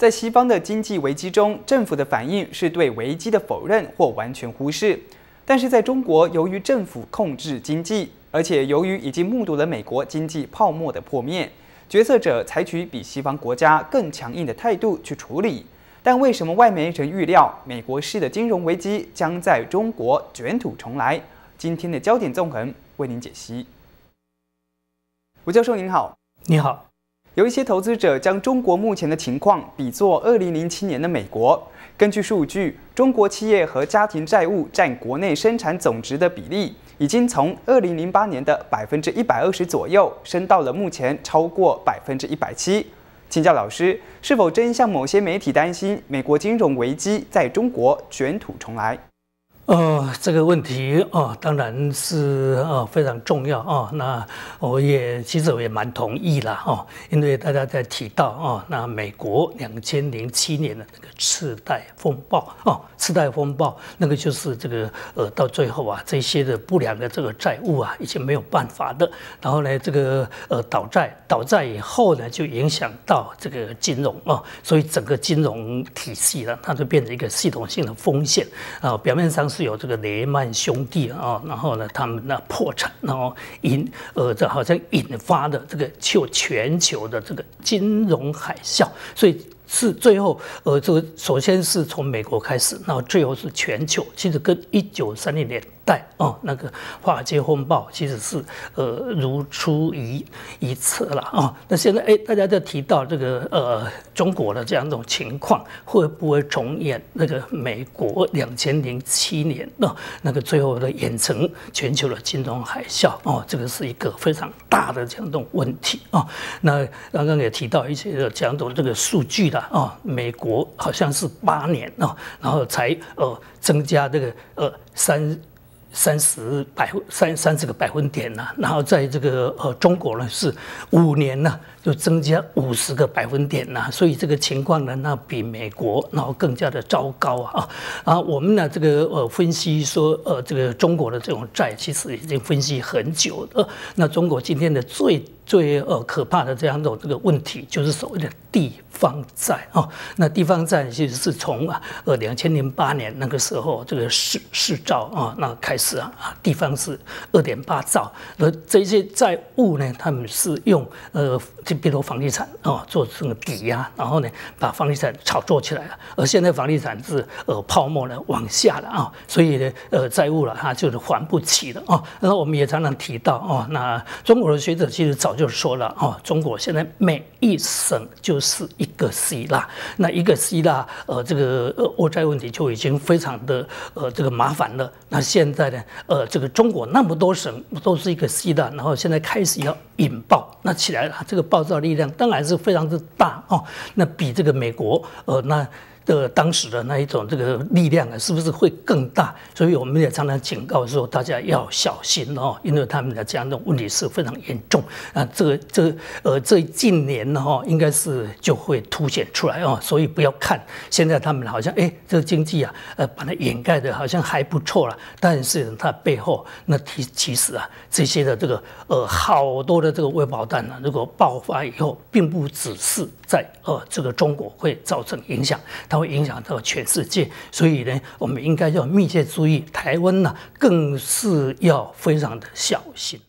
在西方的经济危机中，政府的反应是对危机的否认或完全忽视；但是在中国，由于政府控制经济，而且由于已经目睹了美国经济泡沫的破灭，决策者采取比西方国家更强硬的态度去处理。但为什么外媒仍预料美国式的金融危机将在中国卷土重来？今天的焦点纵横为您解析。吴教授您好，你好。有一些投资者将中国目前的情况比作二零零七年的美国。根据数据，中国企业和家庭债务占国内生产总值的比例，已经从二零零八年的百分之一百二十左右，升到了目前超过百分之一百七。请教老师，是否真像某些媒体担心，美国金融危机在中国卷土重来？呃，这个问题哦，当然是呃非常重要哦。那我也其实我也蛮同意了哦，因为大家在提到哦，那美国两千零七年的那个次贷风暴哦，次贷风暴那个就是这个呃到最后啊，这些的不良的这个债务啊，已经没有办法的。然后呢，这个呃倒债倒债以后呢，就影响到这个金融哦，所以整个金融体系呢，它就变成一个系统性的风险啊，表面上是。是有这个雷曼兄弟啊，然后呢，他们那破产，然后引呃，这好像引发的这个就全球的这个金融海啸，所以是最后呃，这个首先是从美国开始，然后最后是全球，其实跟一九三零年。在哦，那个华尔街风暴其实是呃如出一一辙了啊。那现在哎，大家在提到这个呃中国的这样一种情况，会不会重演那个美国两千零七年的那个最后的演成全球的金融海啸哦？这个是一个非常大的这样一种问题啊。那刚刚也提到一些讲到这个数据的啊，美国好像是八年啊，然后才呃增加这个呃三。三十百分三三十个百分点呐，然后在这个呃中国呢是五年呢就增加五十个百分点呐，所以这个情况呢那比美国然后更加的糟糕啊啊我们呢这个呃分析说呃这个中国的这种债其实已经分析很久了，那中国今天的最最呃可怕的这样一种这个问题就是所谓的地方债啊，那地方债其实是从啊呃两千零八年那个时候这个市市兆啊那开始啊地方是二点八兆，而这些债务呢，他们是用呃就比如房地产啊做这个抵押，然后呢把房地产炒作起来了，而现在房地产是呃泡沫呢往下了啊，所以呢呃债务了它就是还不起了啊，然后我们也常常提到哦，那中国的学者其实早就说了哦，中国现在每一省就是一个希腊，那一个希腊，呃，这个呃欧债问题就已经非常的呃这个麻烦了。那现在呢，呃，这个中国那么多省都是一个希腊，然后现在开始要引爆，那起来了，这个爆炸力量当然是非常之大哦。那比这个美国，呃，那。的当时的那一种这个力量啊，是不是会更大？所以我们也常常警告说，大家要小心哦，因为他们的这样的问题是非常严重啊。这个这个呃，这近年呢哈，应该是就会凸显出来哦。所以不要看现在他们好像哎，这个经济啊，呃，把它掩盖的好像还不错了，但是它背后那其其实啊，这些的这个呃好多的这个微爆弹呢，如果爆发以后，并不只是在呃这个中国会造成影响，它。会影响到全世界，所以呢，我们应该要密切注意。台湾呢，更是要非常的小心。